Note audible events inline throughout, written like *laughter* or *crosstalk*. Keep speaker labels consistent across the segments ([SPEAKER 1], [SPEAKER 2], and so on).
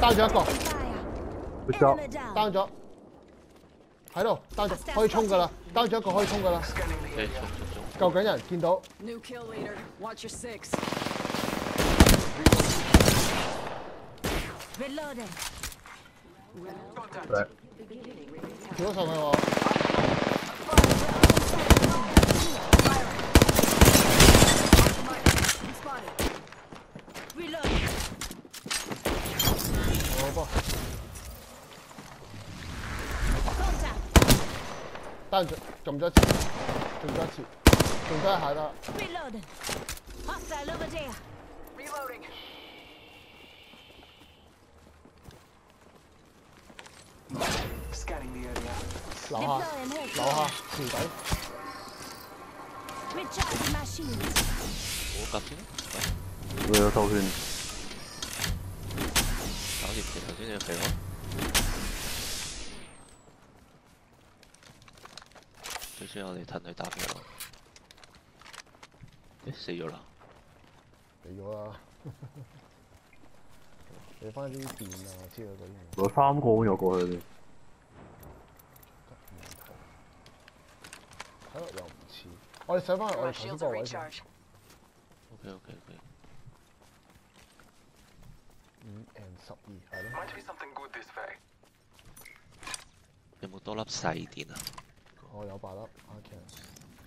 [SPEAKER 1] 單咗一個
[SPEAKER 2] ，Good job。
[SPEAKER 3] Enemy down.
[SPEAKER 1] 單咗，喺度，單咗，可以衝噶啦，單咗一個可以衝噶啦。救緊人，見到咗上去喎，
[SPEAKER 4] Spotted.
[SPEAKER 3] Reloading.
[SPEAKER 1] 好波，
[SPEAKER 3] Contact.
[SPEAKER 5] 但
[SPEAKER 1] 着带
[SPEAKER 3] 孩
[SPEAKER 1] 子
[SPEAKER 3] reload
[SPEAKER 1] 在前底
[SPEAKER 3] 你
[SPEAKER 6] 我
[SPEAKER 2] 感觉为
[SPEAKER 6] 了照片找你赔偿这最衰 *laughs* 我哋褪去打肥佬。誒死咗啦！
[SPEAKER 1] 死咗啦，你翻啲電啊之類嗰啲，
[SPEAKER 2] 有三個咁有過去。
[SPEAKER 1] 睇落又唔似，我哋上翻去我哋頭先
[SPEAKER 4] are
[SPEAKER 1] 位先
[SPEAKER 4] ，recharged.
[SPEAKER 6] OK OK OK，
[SPEAKER 1] 五 and 十二係咯.
[SPEAKER 6] 有冇多粒細電啊？
[SPEAKER 1] 我有八粒，OK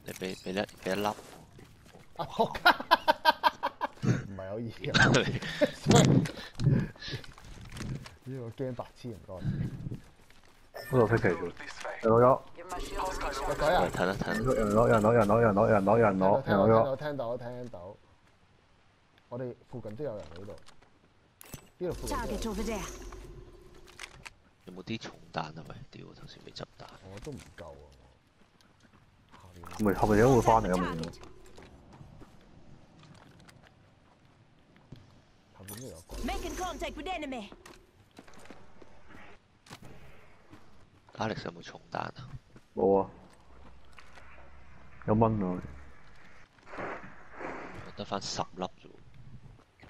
[SPEAKER 6] 你俾俾一俾一粒。
[SPEAKER 1] 啊仆街，唔係有意嘅，呢個驚白痴唔該，
[SPEAKER 2] 嗰度飛奇
[SPEAKER 5] Go
[SPEAKER 2] 住。
[SPEAKER 5] way.
[SPEAKER 2] 有咗
[SPEAKER 1] 有.鬼啊
[SPEAKER 6] 喂，！褪一褪。
[SPEAKER 2] 有人攞，有人攞，有人攞，有人攞，有人攞，有人人攞咗。
[SPEAKER 1] 聽到聽到聽到，我哋附近都有人喺度，呢度附近都有
[SPEAKER 6] 冇啲重彈啊？喂，屌，頭先未執彈。
[SPEAKER 1] 我都唔夠啊！我下面
[SPEAKER 2] 唔係後面有會翻嚟嘅
[SPEAKER 3] the
[SPEAKER 2] 嘛
[SPEAKER 3] ？target.
[SPEAKER 1] 後面有個
[SPEAKER 3] ，Making contact with enemy.
[SPEAKER 6] Alex 有冇重彈啊？
[SPEAKER 2] 冇啊，有蚊啊，
[SPEAKER 6] 我得翻十粒啫喎。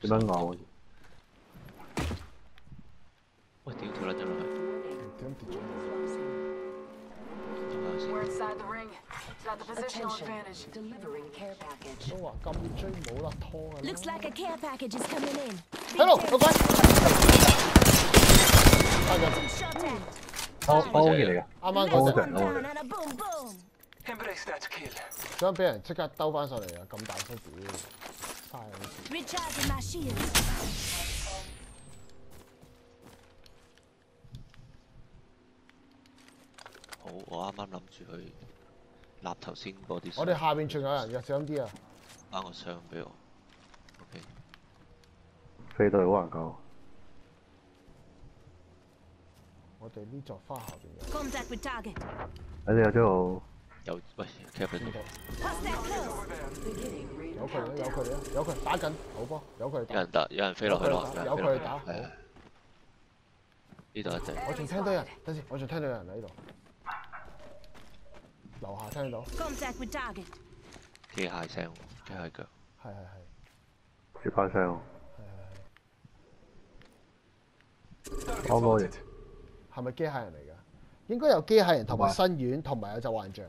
[SPEAKER 2] 點樣咬啊？
[SPEAKER 6] 喂，屌，跳甩咗落去。
[SPEAKER 1] 點跌咗落去？
[SPEAKER 6] 仲有先
[SPEAKER 4] We're inside the ring. Got the positional
[SPEAKER 7] Attention.
[SPEAKER 4] advantage.
[SPEAKER 7] Delivering care package.
[SPEAKER 1] 都話金追冇得拖啊
[SPEAKER 3] ！Looks like a care package is coming in.
[SPEAKER 1] 喺度有鬼，單咗
[SPEAKER 3] ，Shot at.
[SPEAKER 2] 包包嘢嚟嘅，
[SPEAKER 1] 啱啱
[SPEAKER 3] Let's
[SPEAKER 1] 嗰
[SPEAKER 2] Okay.
[SPEAKER 3] one
[SPEAKER 1] 隻
[SPEAKER 3] down and a boom boom.
[SPEAKER 5] Embrace that kill.
[SPEAKER 1] 想俾人即刻兜翻上嚟啊！咁大聲屌，嘥咗
[SPEAKER 6] 好，我啱啱諗住去立頭先嗰啲。
[SPEAKER 1] 我哋下邊仲有人嘅，小心啲啊！
[SPEAKER 6] 翻個箱俾我。OK，
[SPEAKER 2] 飛到嚟好難救。
[SPEAKER 1] 我哋呢座花下邊有
[SPEAKER 3] Contact with target.
[SPEAKER 2] 有
[SPEAKER 6] 喂
[SPEAKER 7] ring
[SPEAKER 1] 有佢啦，有佢有佢打緊好波，有佢打
[SPEAKER 6] 有人。打，有人飛落去咯。
[SPEAKER 1] 有佢打
[SPEAKER 6] 呢度一隻。
[SPEAKER 1] 我仲聽到人，等先，我仲聽到有人喺度。樓下聽到
[SPEAKER 3] ，Contact with target.
[SPEAKER 6] 機械聲喎，機械腳。
[SPEAKER 1] 係係係
[SPEAKER 2] 接翻聲喎。
[SPEAKER 1] 係係
[SPEAKER 5] Target
[SPEAKER 2] I'll go
[SPEAKER 5] spotted.
[SPEAKER 1] 係，咪機械人嚟㗎？應該有機械人同埋新院，同埋有隻幻象。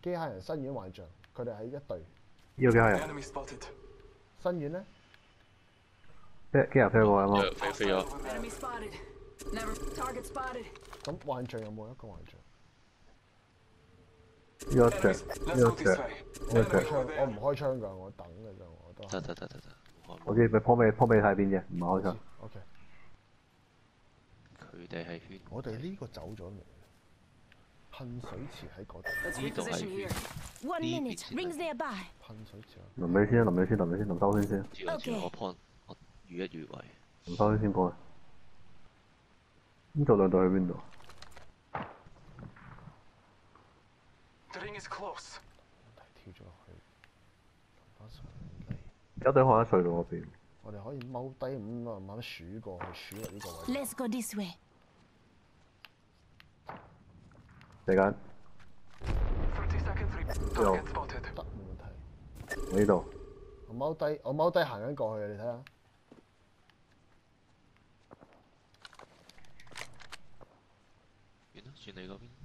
[SPEAKER 1] 機械人、新院、幻象，佢哋喺一隊。
[SPEAKER 2] 呢個機械人.
[SPEAKER 1] 新院咧，
[SPEAKER 2] 機機人飛過啊嘛。
[SPEAKER 6] 飛飛咗。
[SPEAKER 1] 咁幻象有冇一個幻象？
[SPEAKER 2] 呢個隻，
[SPEAKER 5] Enemies.
[SPEAKER 2] 呢
[SPEAKER 5] Let's
[SPEAKER 2] 個
[SPEAKER 5] go
[SPEAKER 2] 隻
[SPEAKER 5] this，way.
[SPEAKER 2] 呢個
[SPEAKER 5] Enemy
[SPEAKER 2] 隻。
[SPEAKER 1] 槍
[SPEAKER 5] over
[SPEAKER 1] 我唔.開槍㗎，我等㗎咋，我都
[SPEAKER 6] 得得得得得。我
[SPEAKER 2] 我知咪鋪尾鋪尾睇邊啫，唔係開槍。
[SPEAKER 1] OK。
[SPEAKER 6] 佢哋係圈。
[SPEAKER 1] 我哋呢個走咗未？噴水池喺嗰度
[SPEAKER 6] 呢度係
[SPEAKER 4] reposition here.
[SPEAKER 6] 圈。
[SPEAKER 3] One minute. Rings nearby.
[SPEAKER 1] 噴水池啊！
[SPEAKER 2] 臨尾先，臨尾先，臨尾先，臨收先先，
[SPEAKER 6] 知我知
[SPEAKER 3] Okay
[SPEAKER 6] 我 point，我預一預位。
[SPEAKER 2] 臨收先先過去。呢度兩隊去邊度？
[SPEAKER 5] The ring is close.
[SPEAKER 1] 跳咗去爬上嚟。
[SPEAKER 2] 有對海喺隧道嗰邊。
[SPEAKER 1] 我哋可以踎低咁慢慢數過去，數落呢個位。
[SPEAKER 3] Let's go this way。
[SPEAKER 2] 你
[SPEAKER 5] 揀。有。
[SPEAKER 1] 得冇問題。
[SPEAKER 2] 我呢度。
[SPEAKER 1] 我踎低，我踎低行緊過去，你睇下。
[SPEAKER 6] 完啦，轉你嗰邊。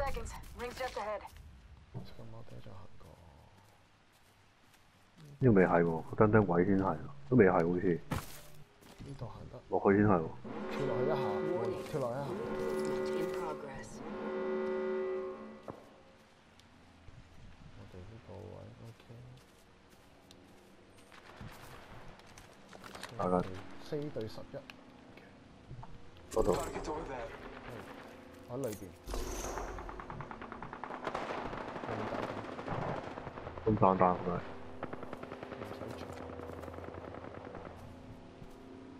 [SPEAKER 4] Seconds. Ring's just ahead.
[SPEAKER 1] 咁我哋就行過。
[SPEAKER 2] 呢個未係喎，個燈燈位先係，都未係好似
[SPEAKER 1] 呢度行得，
[SPEAKER 2] 落去先係喎。
[SPEAKER 1] 跳落去一下，跳落一下。我哋呢個位 OK。
[SPEAKER 2] 大家
[SPEAKER 1] 四對十一
[SPEAKER 2] 嗰度.
[SPEAKER 1] 喺裏邊。裏面打緊，
[SPEAKER 2] 咁簡單係咪？
[SPEAKER 1] 唔使做。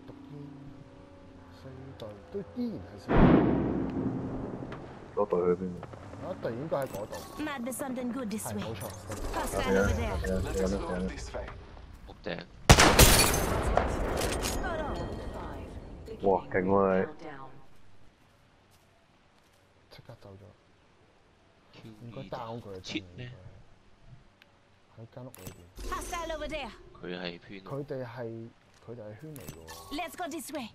[SPEAKER 1] 讀煙四隊都依然係四隊，
[SPEAKER 2] 嗰隊去邊度？
[SPEAKER 1] 有一隊應該喺嗰度
[SPEAKER 3] way.
[SPEAKER 1] 冇錯。
[SPEAKER 3] Hostile over there.
[SPEAKER 5] Let's
[SPEAKER 2] Yeah,
[SPEAKER 5] explore
[SPEAKER 2] yeah.
[SPEAKER 5] this way.
[SPEAKER 6] 屋頂
[SPEAKER 3] Spot on.
[SPEAKER 7] Five.
[SPEAKER 2] Wow,
[SPEAKER 7] Beginning
[SPEAKER 2] cảnh
[SPEAKER 7] ring
[SPEAKER 2] ơi.
[SPEAKER 7] countdown.
[SPEAKER 1] 即刻走咗
[SPEAKER 6] ，Q
[SPEAKER 1] 應該
[SPEAKER 6] E
[SPEAKER 1] down 佢
[SPEAKER 6] 切咧，
[SPEAKER 1] 喺間屋裏邊。
[SPEAKER 3] Hostile over there.
[SPEAKER 6] 佢係圈
[SPEAKER 1] 佢哋係佢哋係圈嚟嘅喎
[SPEAKER 3] ，Let's go this way.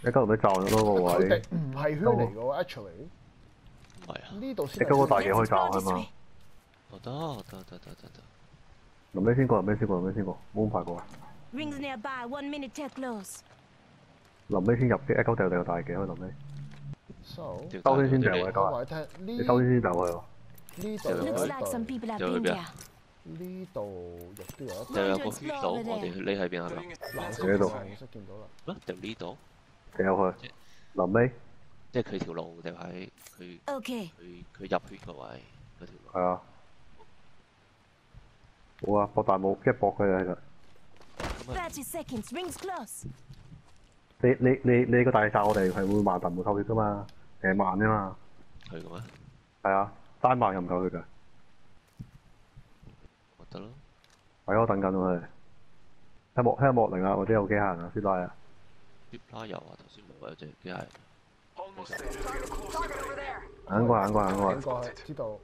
[SPEAKER 2] 一間度都罩咗多個
[SPEAKER 1] 佢
[SPEAKER 2] 位
[SPEAKER 1] 哋，唔係圈嚟嘅喎，actually
[SPEAKER 6] 唔係啊？
[SPEAKER 1] 呢度先
[SPEAKER 2] 你嗰個大
[SPEAKER 1] 係圈
[SPEAKER 2] 嘅可以
[SPEAKER 3] explore
[SPEAKER 2] 係嘛
[SPEAKER 6] 得得得得得得，
[SPEAKER 2] 臨尾先過，臨尾先過，臨尾先過，冇咁快過。
[SPEAKER 3] Rings nearby. One minute till close.
[SPEAKER 2] 臨尾先入嘅，一鳩掉掉大嘅，可以臨尾。
[SPEAKER 1] So，
[SPEAKER 6] 條
[SPEAKER 2] 兜先先掉位
[SPEAKER 6] 都嚟
[SPEAKER 1] 我話你
[SPEAKER 2] 兜先先走去喎。
[SPEAKER 1] 呢度有
[SPEAKER 3] Looks
[SPEAKER 1] 呢度亦都有一
[SPEAKER 6] 就。有個圈島，我哋匿喺邊啊
[SPEAKER 1] 色
[SPEAKER 2] 喺度
[SPEAKER 1] 嘅紅色見到啦，
[SPEAKER 6] 啊，掉呢度，
[SPEAKER 2] 掉去。臨尾
[SPEAKER 6] 即係佢條路定係佢.佢佢入血個位嗰條路。
[SPEAKER 2] 係啊。好啊，博大帽，一搏佢啊，其實。
[SPEAKER 3] 30 seconds. Rings close.
[SPEAKER 2] 你你你你個大罩我哋係會慢但唔會扣血噶嘛，誒慢啫嘛。
[SPEAKER 6] 係嘅咩？
[SPEAKER 2] 係啊，單慢又唔扣血㗎。
[SPEAKER 6] 得咯，
[SPEAKER 2] 系我等紧佢。听莫听阿莫零啊，我者有机械啊，先拉啊，
[SPEAKER 6] 撇拉有啊，头先冇啊，有只机械。
[SPEAKER 2] 啱过啊，啱过
[SPEAKER 1] 啊，过。知道。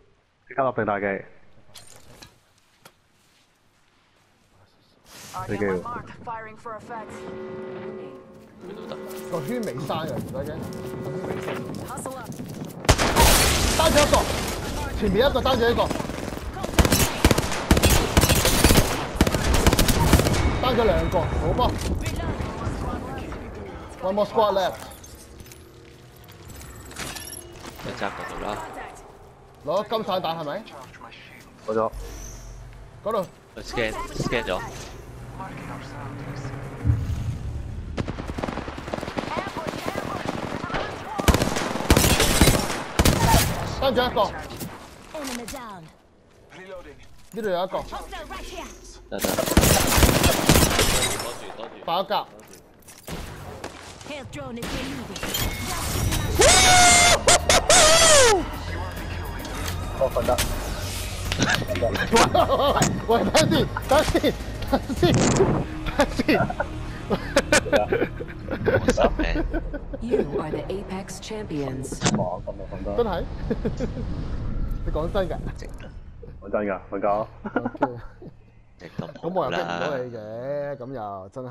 [SPEAKER 2] 而家落定大
[SPEAKER 6] 计。呢条。
[SPEAKER 1] 个圈尾闩啊，唔使
[SPEAKER 4] 惊。
[SPEAKER 1] 单只一个，前面一个，单只一个。咗兩個，好波。One more squad left，
[SPEAKER 6] 一揸嗰度啦.
[SPEAKER 1] 攞金散彈係咪.
[SPEAKER 2] 過咗。
[SPEAKER 1] 嗰度
[SPEAKER 6] 佢 scan scan 咗.
[SPEAKER 1] 單咗一個.呢度有一個.
[SPEAKER 6] 得得。多住多住。
[SPEAKER 1] 爆一格。
[SPEAKER 3] Health drone is relieving.
[SPEAKER 2] 我瞓得。
[SPEAKER 1] 喂，等陣先，等陣先，等陣先，等陣先。
[SPEAKER 6] 我心咩
[SPEAKER 7] ？You are the Apex champions.
[SPEAKER 2] 哇，瞓就瞓得。
[SPEAKER 1] 真係？你講真㗎
[SPEAKER 2] 講真㗎，瞓覺。
[SPEAKER 1] ？OK，
[SPEAKER 6] 直咁
[SPEAKER 1] 咁我又逼唔到
[SPEAKER 6] 啦
[SPEAKER 1] 你，嘅，咁又真係。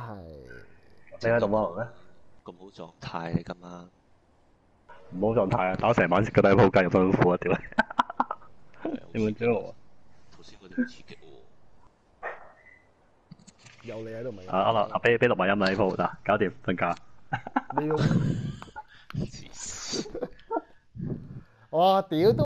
[SPEAKER 2] 你喺度乜咩？
[SPEAKER 6] 咁好狀態你今晚。
[SPEAKER 2] 唔好狀態啊！打成晚食個底鋪雞入辛苦啊！屌你！你冇知我
[SPEAKER 6] 頭先嗰啲好刺激喎。
[SPEAKER 1] 有你喺度咪？
[SPEAKER 2] 啊！阿阿俾俾錄埋音啦呢鋪嗱，搞掂瞓覺。
[SPEAKER 1] 你要
[SPEAKER 6] 黐線
[SPEAKER 1] 哇屌都〜